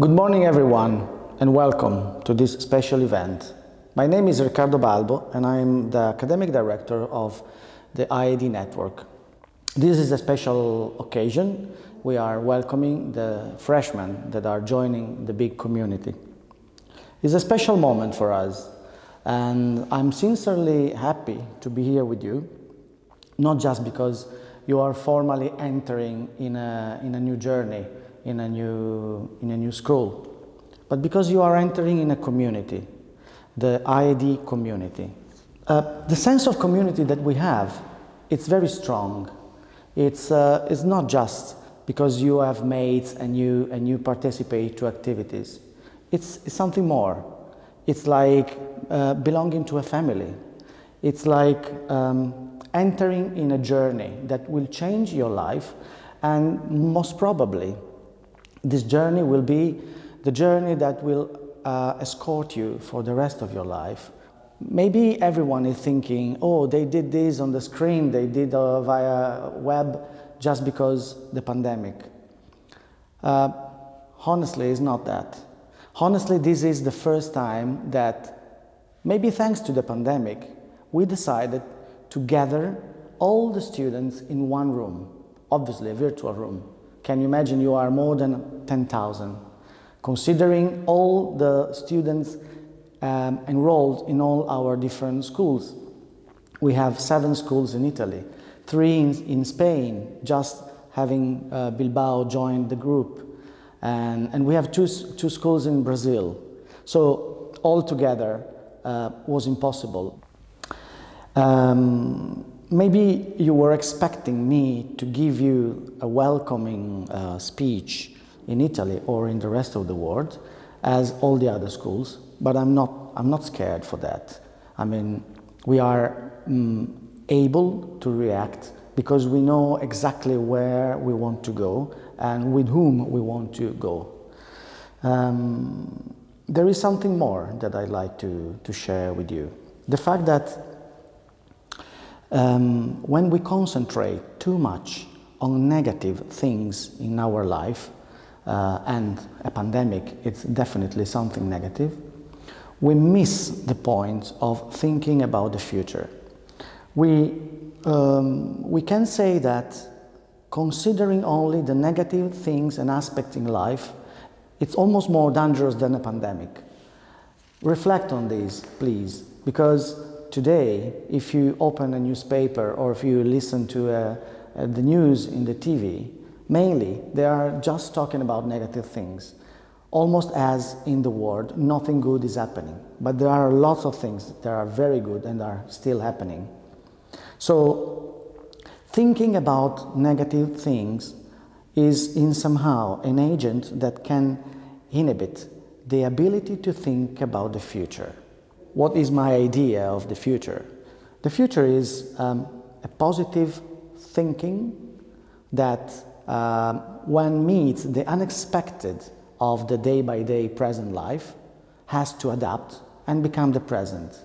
Good morning, everyone, and welcome to this special event. My name is Riccardo Balbo, and I'm the academic director of the IED network. This is a special occasion. We are welcoming the freshmen that are joining the big community. It's a special moment for us, and I'm sincerely happy to be here with you, not just because you are formally entering in a, in a new journey in a new, in a new school, but because you are entering in a community, the IED community. Uh, the sense of community that we have, it's very strong. It's, uh, it's not just because you have mates and you, and you participate to activities. It's, it's something more. It's like uh, belonging to a family. It's like um, entering in a journey that will change your life and most probably this journey will be the journey that will uh, escort you for the rest of your life. Maybe everyone is thinking, oh, they did this on the screen, they did uh, via web just because the pandemic. Uh, honestly, it's not that. Honestly, this is the first time that, maybe thanks to the pandemic, we decided to gather all the students in one room, obviously a virtual room. Can you imagine you are more than 10,000? Considering all the students um, enrolled in all our different schools. We have seven schools in Italy, three in, in Spain, just having uh, Bilbao joined the group. And, and we have two, two schools in Brazil. So all together uh, was impossible. Um, maybe you were expecting me to give you a welcoming uh, speech in Italy or in the rest of the world as all the other schools, but I'm not, I'm not scared for that. I mean, we are um, able to react because we know exactly where we want to go and with whom we want to go. Um, there is something more that I'd like to, to share with you. The fact that um, when we concentrate too much on negative things in our life, uh, and a pandemic, it's definitely something negative, we miss the point of thinking about the future. We, um, we can say that considering only the negative things and aspects in life, it's almost more dangerous than a pandemic. Reflect on this, please, because today, if you open a newspaper or if you listen to uh, uh, the news in the TV, mainly they are just talking about negative things. Almost as in the world, nothing good is happening. But there are lots of things that are very good and are still happening. So, thinking about negative things is in somehow an agent that can inhibit the ability to think about the future what is my idea of the future? The future is um, a positive thinking that uh, when meets the unexpected of the day by day present life has to adapt and become the present.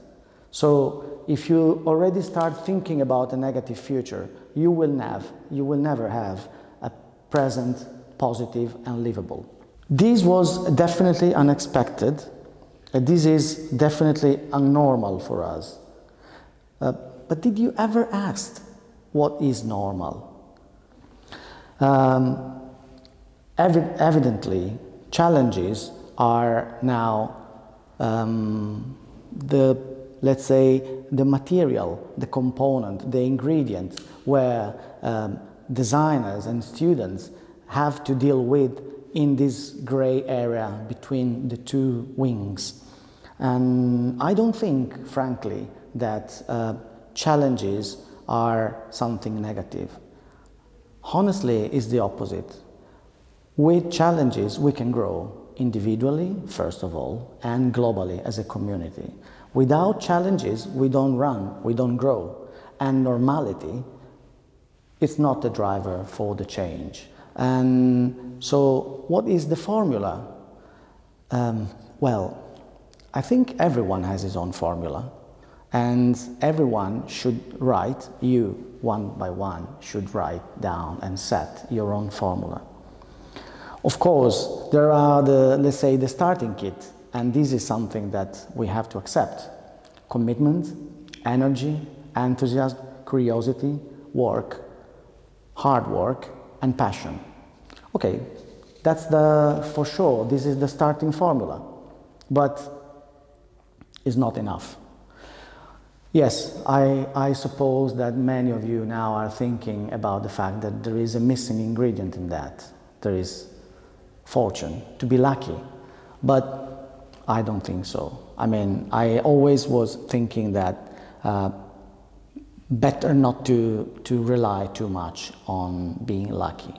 So if you already start thinking about a negative future, you will, have, you will never have a present positive and livable. This was definitely unexpected uh, this is definitely unnormal for us. Uh, but did you ever ask what is normal? Um, evi evidently, challenges are now um, the, let's say, the material, the component, the ingredient where um, designers and students have to deal with in this gray area between the two wings. And I don't think, frankly, that uh, challenges are something negative. Honestly, it's the opposite. With challenges, we can grow individually, first of all, and globally as a community. Without challenges, we don't run, we don't grow. And normality is not the driver for the change. And so, what is the formula? Um, well, I think everyone has his own formula, and everyone should write, you one by one should write down and set your own formula. Of course, there are the, let's say, the starting kit, and this is something that we have to accept. Commitment, energy, enthusiasm, curiosity, work, hard work, and passion. Okay, that's the, for sure, this is the starting formula, but it's not enough. Yes, I, I suppose that many of you now are thinking about the fact that there is a missing ingredient in that. There is fortune, to be lucky. But I don't think so. I mean, I always was thinking that uh, better not to, to rely too much on being lucky.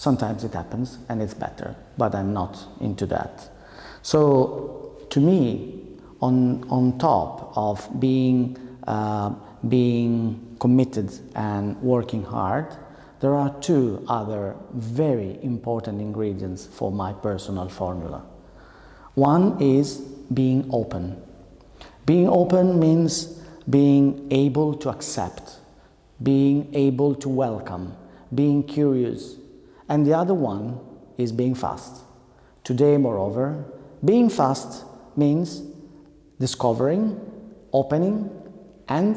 Sometimes it happens and it's better, but I'm not into that. So, to me, on, on top of being uh, being committed and working hard, there are two other very important ingredients for my personal formula. One is being open. Being open means being able to accept, being able to welcome, being curious. And the other one is being fast. Today, moreover, being fast means discovering, opening, and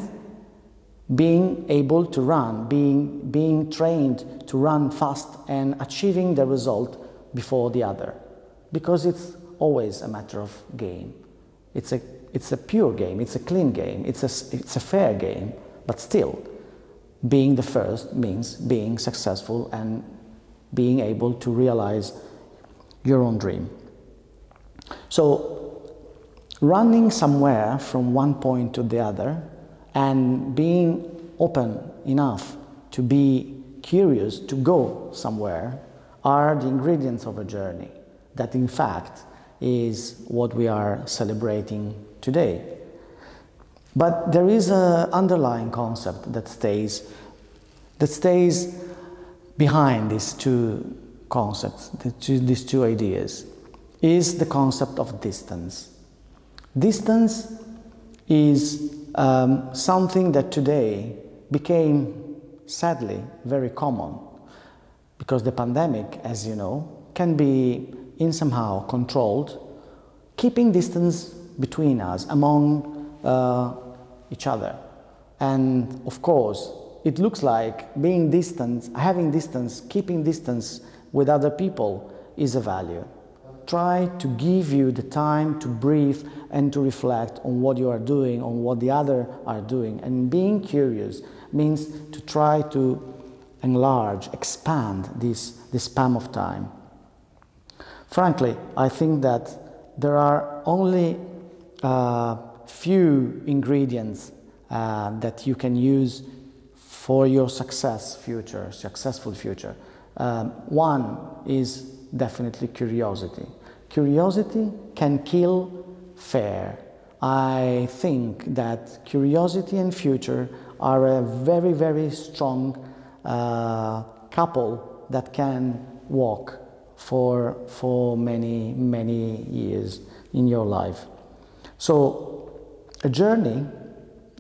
being able to run, being, being trained to run fast and achieving the result before the other. Because it's always a matter of game. It's a, it's a pure game, it's a clean game, it's a, it's a fair game, but still, being the first means being successful and being able to realize your own dream. So, running somewhere from one point to the other and being open enough to be curious to go somewhere are the ingredients of a journey that in fact is what we are celebrating today. But there is an underlying concept that stays, that stays behind these two concepts, these two ideas, is the concept of distance. Distance is um, something that today became sadly very common because the pandemic, as you know, can be in somehow controlled, keeping distance between us among uh, each other. And of course, it looks like being distant, having distance, keeping distance with other people is a value try to give you the time to breathe and to reflect on what you are doing, on what the other are doing. And being curious means to try to enlarge, expand this, this span of time. Frankly, I think that there are only uh, few ingredients uh, that you can use for your success future, successful future. Um, one is definitely curiosity. Curiosity can kill fear. I think that curiosity and future are a very, very strong uh, couple that can walk for, for many, many years in your life. So, a journey,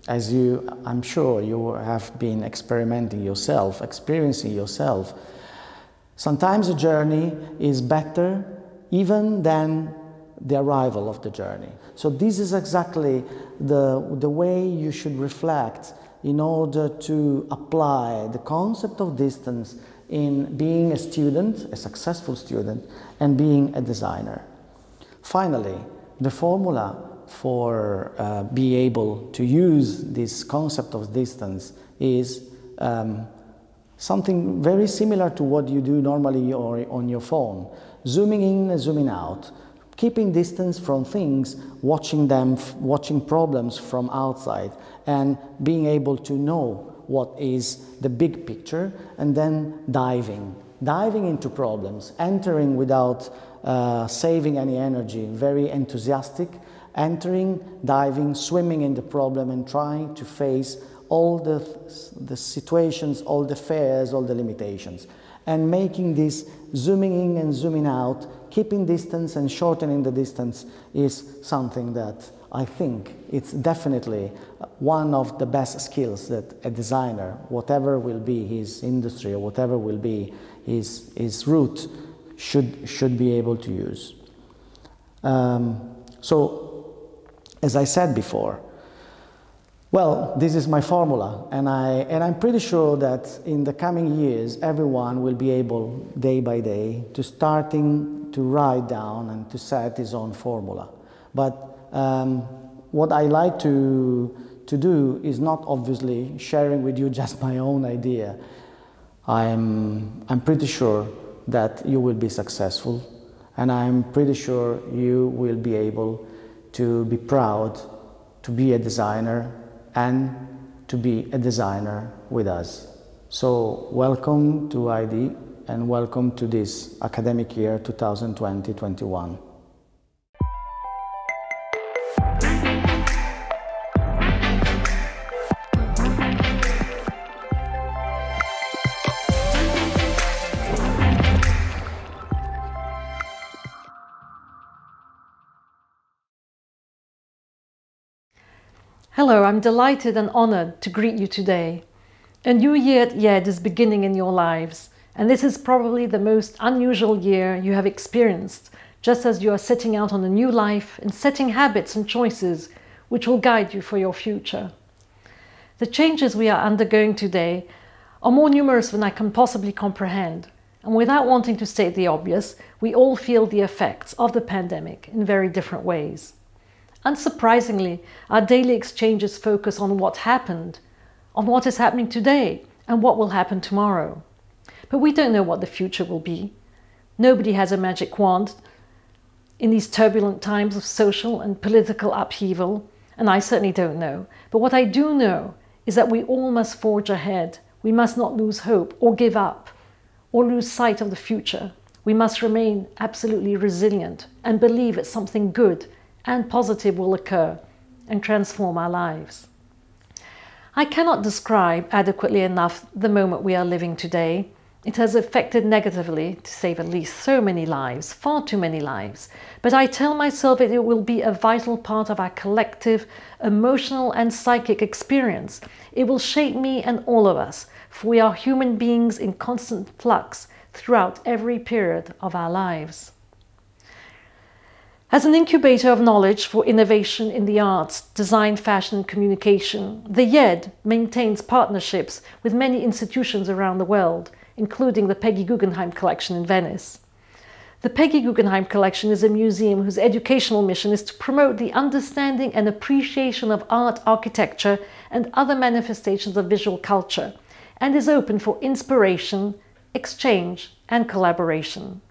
as you, I'm sure you have been experimenting yourself, experiencing yourself, Sometimes a journey is better even than the arrival of the journey. So this is exactly the, the way you should reflect in order to apply the concept of distance in being a student, a successful student, and being a designer. Finally, the formula for uh, be able to use this concept of distance is um, Something very similar to what you do normally or on your phone. Zooming in and zooming out. Keeping distance from things, watching them, watching problems from outside, and being able to know what is the big picture, and then diving. Diving into problems, entering without uh, saving any energy, very enthusiastic, entering, diving, swimming in the problem, and trying to face all the, the situations, all the fears, all the limitations. And making this zooming in and zooming out, keeping distance and shortening the distance is something that I think it's definitely one of the best skills that a designer, whatever will be his industry or whatever will be his, his route, should, should be able to use. Um, so, as I said before, well, this is my formula, and, I, and I'm pretty sure that in the coming years, everyone will be able, day by day, to starting to write down and to set his own formula. But um, what I like to, to do is not obviously sharing with you just my own idea. I'm, I'm pretty sure that you will be successful, and I'm pretty sure you will be able to be proud to be a designer and to be a designer with us. So welcome to IED and welcome to this academic year 2020-21. Hello, I'm delighted and honored to greet you today. A new year at IED is beginning in your lives, and this is probably the most unusual year you have experienced, just as you are setting out on a new life and setting habits and choices which will guide you for your future. The changes we are undergoing today are more numerous than I can possibly comprehend, and without wanting to state the obvious, we all feel the effects of the pandemic in very different ways. Unsurprisingly, our daily exchanges focus on what happened, on what is happening today, and what will happen tomorrow. But we don't know what the future will be. Nobody has a magic wand in these turbulent times of social and political upheaval, and I certainly don't know. But what I do know is that we all must forge ahead. We must not lose hope or give up or lose sight of the future. We must remain absolutely resilient and believe that something good and positive will occur and transform our lives. I cannot describe adequately enough the moment we are living today. It has affected negatively, to say the least, so many lives, far too many lives. But I tell myself that it will be a vital part of our collective emotional and psychic experience. It will shape me and all of us, for we are human beings in constant flux throughout every period of our lives. As an incubator of knowledge for innovation in the arts, design, fashion and communication, the IED maintains partnerships with many institutions around the world, including the Peggy Guggenheim Collection in Venice. The Peggy Guggenheim Collection is a museum whose educational mission is to promote the understanding and appreciation of art, architecture and other manifestations of visual culture, and is open for inspiration, exchange and collaboration.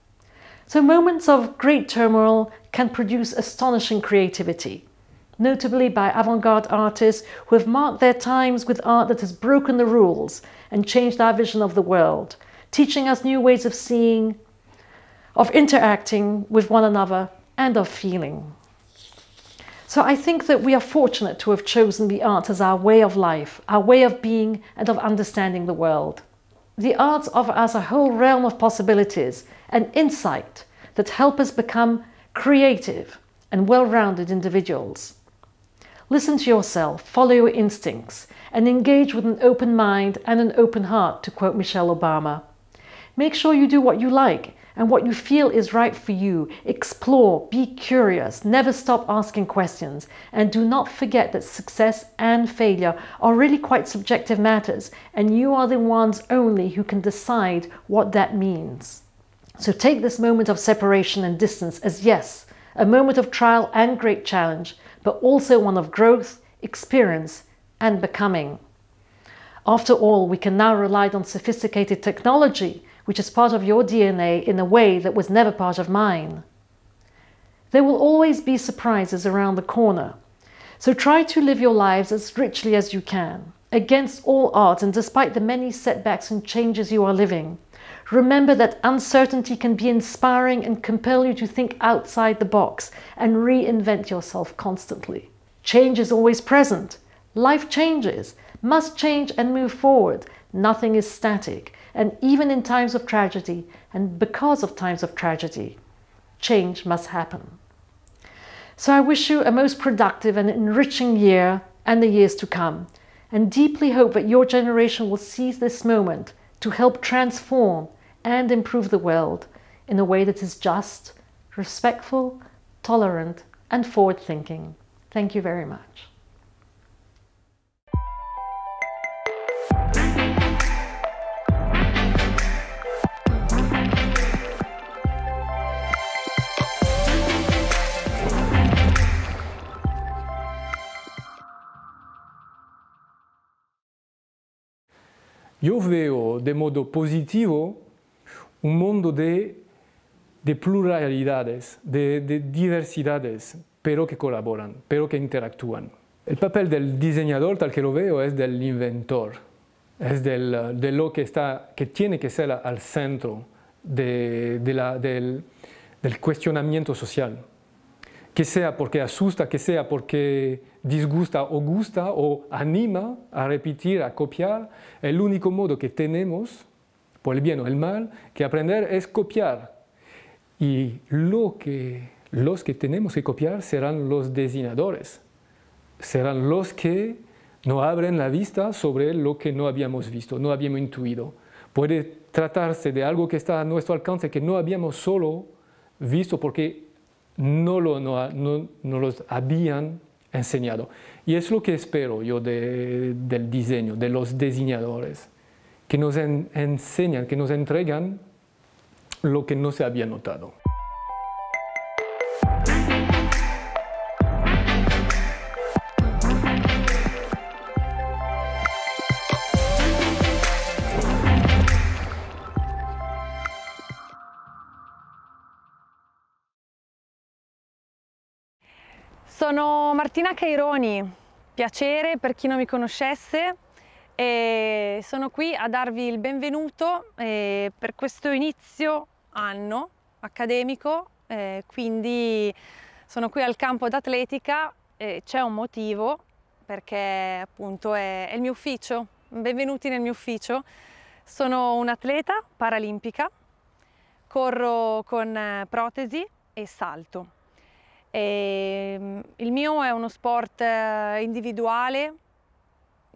So moments of great turmoil can produce astonishing creativity, notably by avant-garde artists who have marked their times with art that has broken the rules and changed our vision of the world, teaching us new ways of seeing, of interacting with one another and of feeling. So I think that we are fortunate to have chosen the arts as our way of life, our way of being and of understanding the world. The arts offer us a whole realm of possibilities and insight that help us become creative and well-rounded individuals. Listen to yourself, follow your instincts, and engage with an open mind and an open heart, to quote Michelle Obama. Make sure you do what you like and what you feel is right for you. Explore, be curious, never stop asking questions, and do not forget that success and failure are really quite subjective matters, and you are the ones only who can decide what that means. So take this moment of separation and distance as yes, a moment of trial and great challenge, but also one of growth, experience, and becoming. After all, we can now rely on sophisticated technology which is part of your DNA in a way that was never part of mine. There will always be surprises around the corner, so try to live your lives as richly as you can, against all odds and despite the many setbacks and changes you are living. Remember that uncertainty can be inspiring and compel you to think outside the box and reinvent yourself constantly. Change is always present. Life changes, must change and move forward. Nothing is static and even in times of tragedy, and because of times of tragedy, change must happen. So I wish you a most productive and enriching year and the years to come, and deeply hope that your generation will seize this moment to help transform and improve the world in a way that is just, respectful, tolerant, and forward thinking. Thank you very much. Yo veo de modo positivo un mundo de, de pluralidades, de, de, diversidades, pero que colaboran, pero que interactúan. El papel del diseñador, tal que lo veo, es del inventor, es del, de lo que, está, que tiene que ser al centro de, de la, del, del cuestionamiento social que sea porque asusta, que sea porque disgusta o gusta o anima a repetir, a copiar, el único modo que tenemos, por el bien o el mal, que aprender es copiar. Y lo que, los que tenemos que copiar serán los diseñadores, serán los que no abren la vista sobre lo que no habíamos visto, no habíamos intuido. Puede tratarse de algo que está a nuestro alcance, que no habíamos solo visto porque no, lo, no, no, los habían enseñado. Y es lo que espero yo de, del diseño, de los diseñadores, que nos enseñan, que nos entregan lo que no se había notado. Sono Martina Caironi, piacere per chi non mi conoscesse e sono qui a darvi il benvenuto eh, per questo inizio anno accademico, eh, quindi sono qui al campo d'atletica e c'è un motivo perché appunto è, è il mio ufficio, benvenuti nel mio ufficio, sono un'atleta paralimpica, corro con eh, protesi e salto. E, ehm, il mio è uno sport eh, individuale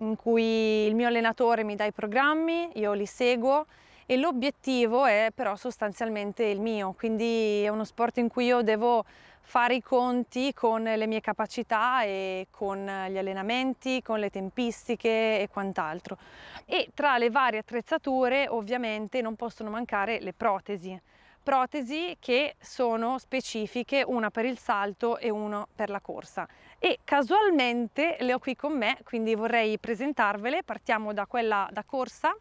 in cui il mio allenatore mi dà i programmi, io li seguo e l'obiettivo è però sostanzialmente il mio, quindi è uno sport in cui io devo fare i conti con le mie capacità e con gli allenamenti, con le tempistiche e quant'altro. E tra le varie attrezzature ovviamente non possono mancare le protesi protesi che sono specifiche, una per il salto e una per la corsa. E casualmente le ho qui con me, quindi vorrei presentarvele. Partiamo da quella da corsa.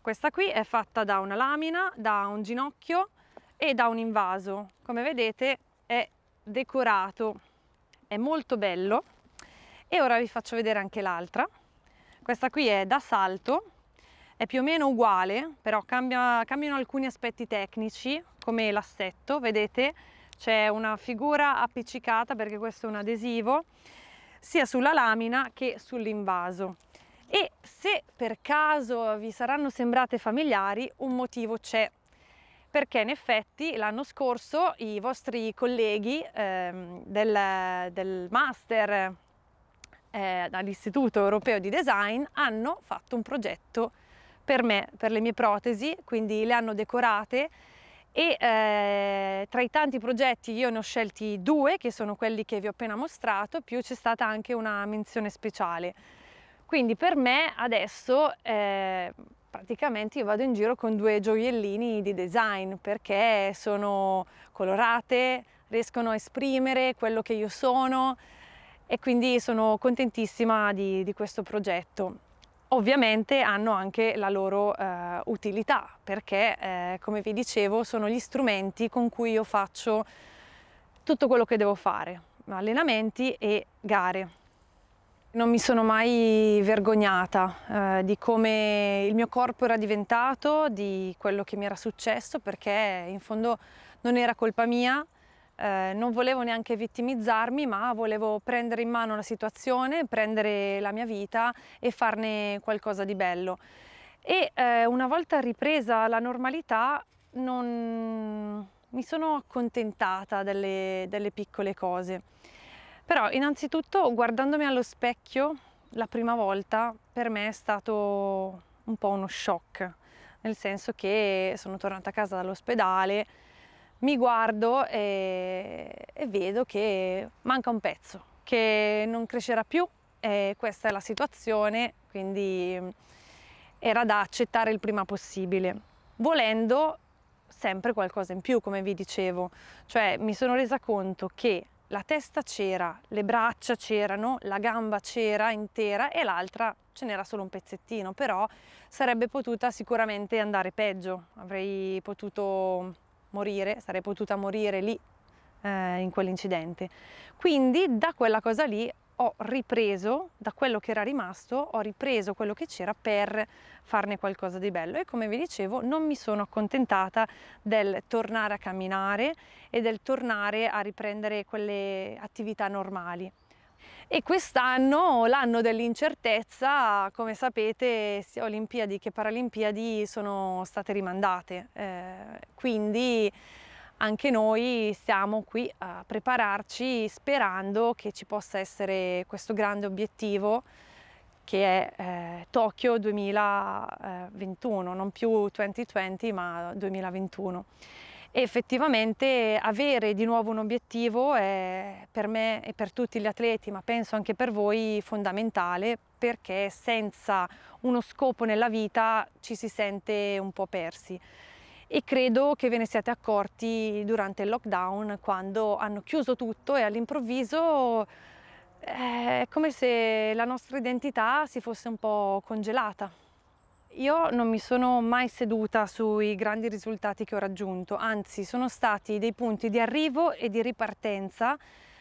Questa qui è fatta da una lamina, da un ginocchio e da un invaso. Come vedete è decorato, è molto bello. E ora vi faccio vedere anche l'altra. Questa qui è da salto è più o meno uguale, però cambia, cambiano alcuni aspetti tecnici, come l'assetto, vedete c'è una figura appiccicata perché questo è un adesivo, sia sulla lamina che sull'invaso. E se per caso vi saranno sembrate familiari, un motivo c'è, perché in effetti l'anno scorso i vostri colleghi ehm, del, del master eh, dall'Istituto Europeo di Design hanno fatto un progetto per me, per le mie protesi, quindi le hanno decorate e eh, tra i tanti progetti io ne ho scelti due che sono quelli che vi ho appena mostrato, più c'è stata anche una menzione speciale. Quindi per me adesso eh, praticamente io vado in giro con due gioiellini di design perché sono colorate, riescono a esprimere quello che io sono e quindi sono contentissima di, di questo progetto ovviamente hanno anche la loro eh, utilità perché eh, come vi dicevo sono gli strumenti con cui io faccio tutto quello che devo fare, allenamenti e gare. Non mi sono mai vergognata eh, di come il mio corpo era diventato, di quello che mi era successo perché in fondo non era colpa mia, eh, non volevo neanche vittimizzarmi, ma volevo prendere in mano la situazione, prendere la mia vita e farne qualcosa di bello. E eh, una volta ripresa la normalità non mi sono accontentata delle, delle piccole cose. Però innanzitutto guardandomi allo specchio la prima volta per me è stato un po' uno shock nel senso che sono tornata a casa dall'ospedale, mi guardo e, e vedo che manca un pezzo, che non crescerà più e questa è la situazione, quindi era da accettare il prima possibile, volendo sempre qualcosa in più, come vi dicevo, cioè mi sono resa conto che la testa c'era, le braccia c'erano, la gamba c'era intera e l'altra ce n'era solo un pezzettino, però sarebbe potuta sicuramente andare peggio, avrei potuto morire, sarei potuta morire lì eh, in quell'incidente. Quindi da quella cosa lì ho ripreso, da quello che era rimasto, ho ripreso quello che c'era per farne qualcosa di bello e come vi dicevo non mi sono accontentata del tornare a camminare e del tornare a riprendere quelle attività normali. E quest'anno, l'anno dell'incertezza, come sapete sia Olimpiadi che Paralimpiadi sono state rimandate, eh, quindi anche noi stiamo qui a prepararci sperando che ci possa essere questo grande obiettivo che è eh, Tokyo 2021, non più 2020 ma 2021. E effettivamente avere di nuovo un obiettivo è per me e per tutti gli atleti, ma penso anche per voi, fondamentale perché senza uno scopo nella vita ci si sente un po' persi e credo che ve ne siate accorti durante il lockdown quando hanno chiuso tutto e all'improvviso eh, è come se la nostra identità si fosse un po' congelata. Io non mi sono mai seduta sui grandi risultati che ho raggiunto, anzi sono stati dei punti di arrivo e di ripartenza,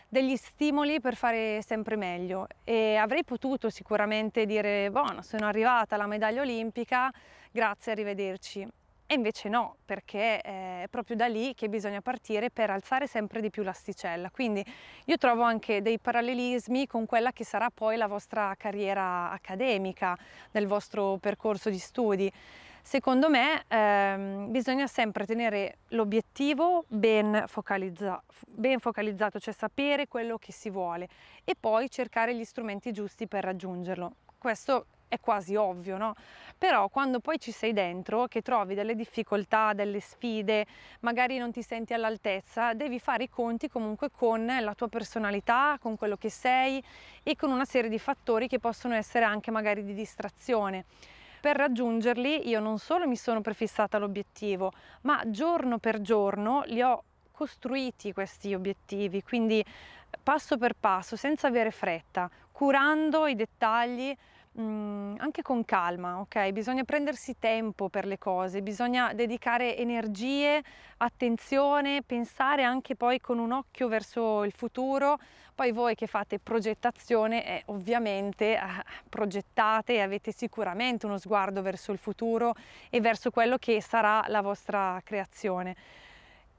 degli stimoli per fare sempre meglio e avrei potuto sicuramente dire buono sono arrivata alla medaglia olimpica, grazie, arrivederci. E invece no, perché è proprio da lì che bisogna partire per alzare sempre di più l'asticella. Quindi io trovo anche dei parallelismi con quella che sarà poi la vostra carriera accademica, nel vostro percorso di studi. Secondo me ehm, bisogna sempre tenere l'obiettivo ben, focalizza ben focalizzato, cioè sapere quello che si vuole e poi cercare gli strumenti giusti per raggiungerlo. Questo è quasi ovvio, no? Però quando poi ci sei dentro, che trovi delle difficoltà, delle sfide, magari non ti senti all'altezza, devi fare i conti comunque con la tua personalità, con quello che sei e con una serie di fattori che possono essere anche magari di distrazione. Per raggiungerli io non solo mi sono prefissata l'obiettivo, ma giorno per giorno li ho costruiti questi obiettivi, quindi passo per passo, senza avere fretta, curando i dettagli Mm, anche con calma, ok? Bisogna prendersi tempo per le cose, bisogna dedicare energie, attenzione, pensare anche poi con un occhio verso il futuro. Poi voi che fate progettazione, eh, ovviamente eh, progettate e avete sicuramente uno sguardo verso il futuro e verso quello che sarà la vostra creazione.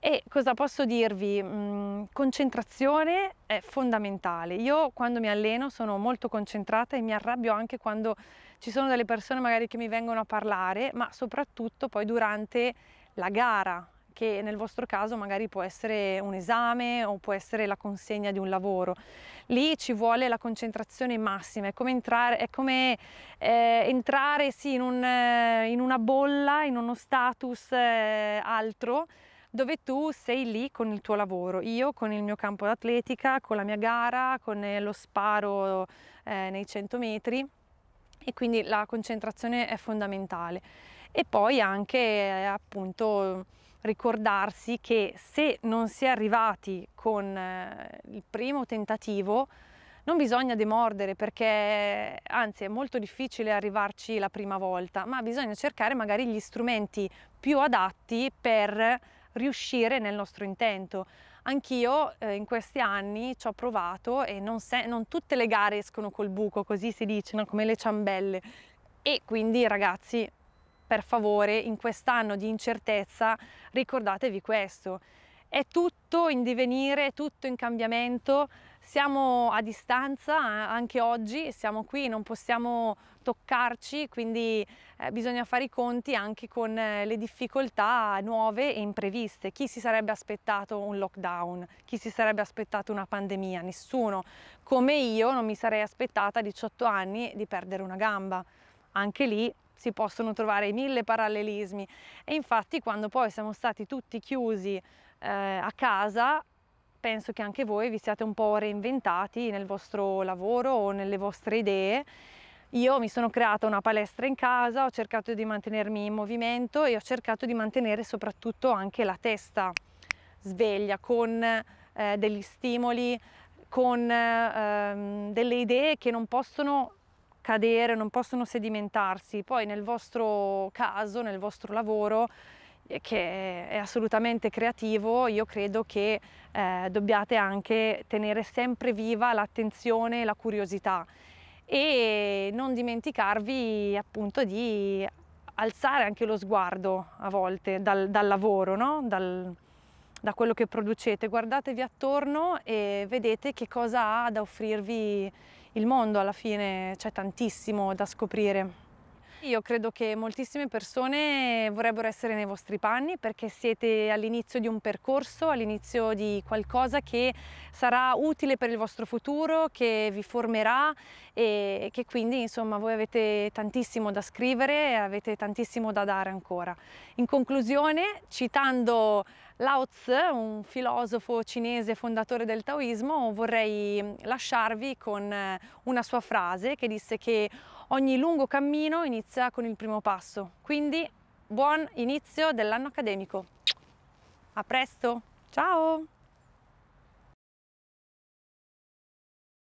E cosa posso dirvi? Mm, concentrazione è fondamentale. Io quando mi alleno sono molto concentrata e mi arrabbio anche quando ci sono delle persone magari che mi vengono a parlare, ma soprattutto poi durante la gara, che nel vostro caso magari può essere un esame o può essere la consegna di un lavoro. Lì ci vuole la concentrazione massima, è come entrare, è come, eh, entrare sì, in, un, eh, in, una bolla, in uno status eh, altro, dove tu sei lì con il tuo lavoro, io con il mio campo d'atletica, con la mia gara, con lo sparo eh, nei 100 metri e quindi la concentrazione è fondamentale. E poi anche eh, appunto ricordarsi che se non si è arrivati con eh, il primo tentativo non bisogna demordere perché anzi è molto difficile arrivarci la prima volta, ma bisogna cercare magari gli strumenti più adatti per riuscire nel nostro intento. Anch'io eh, in questi anni ci ho provato e non, non, tutte le gare escono col buco, così si dice, no? come le ciambelle. E quindi ragazzi, per favore, in quest'anno di incertezza ricordatevi questo. È tutto in divenire, tutto in cambiamento, siamo a distanza anche oggi, siamo qui, non possiamo toccarci, quindi eh, bisogna fare i conti anche con eh, le difficoltà nuove e impreviste. Chi si sarebbe aspettato un lockdown? Chi si sarebbe aspettato una pandemia? Nessuno. Come io non mi sarei aspettata a 18 anni di perdere una gamba. Anche lì si possono trovare mille parallelismi e infatti quando poi siamo stati tutti chiusi eh, a casa penso che anche voi vi siate un po' reinventati nel vostro lavoro o nelle vostre idee. Io mi sono creata una palestra in casa, ho cercato di mantenermi in movimento e ho cercato di mantenere soprattutto anche la testa sveglia con eh, degli stimoli, con eh, delle idee che non possono cadere, non possono sedimentarsi. Poi nel vostro caso, nel vostro lavoro, che è assolutamente creativo, io credo che eh, dobbiate anche tenere sempre viva l'attenzione e la curiosità e non dimenticarvi appunto di alzare anche lo sguardo a volte dal, dal lavoro, no? dal, da quello che producete. Guardatevi attorno e vedete che cosa ha da offrirvi il mondo, alla fine c'è tantissimo da scoprire. Io credo che moltissime persone vorrebbero essere nei vostri panni perché siete all'inizio di un percorso, all'inizio di qualcosa che sarà utile per il vostro futuro, che vi formerà e che quindi insomma voi avete tantissimo da scrivere avete tantissimo da dare ancora. In conclusione, citando Lao Tzu, un filosofo cinese fondatore del taoismo, vorrei lasciarvi con una sua frase che disse che ogni lungo cammino inizia con il primo passo. Quindi buon inizio dell'anno accademico. A presto, ciao!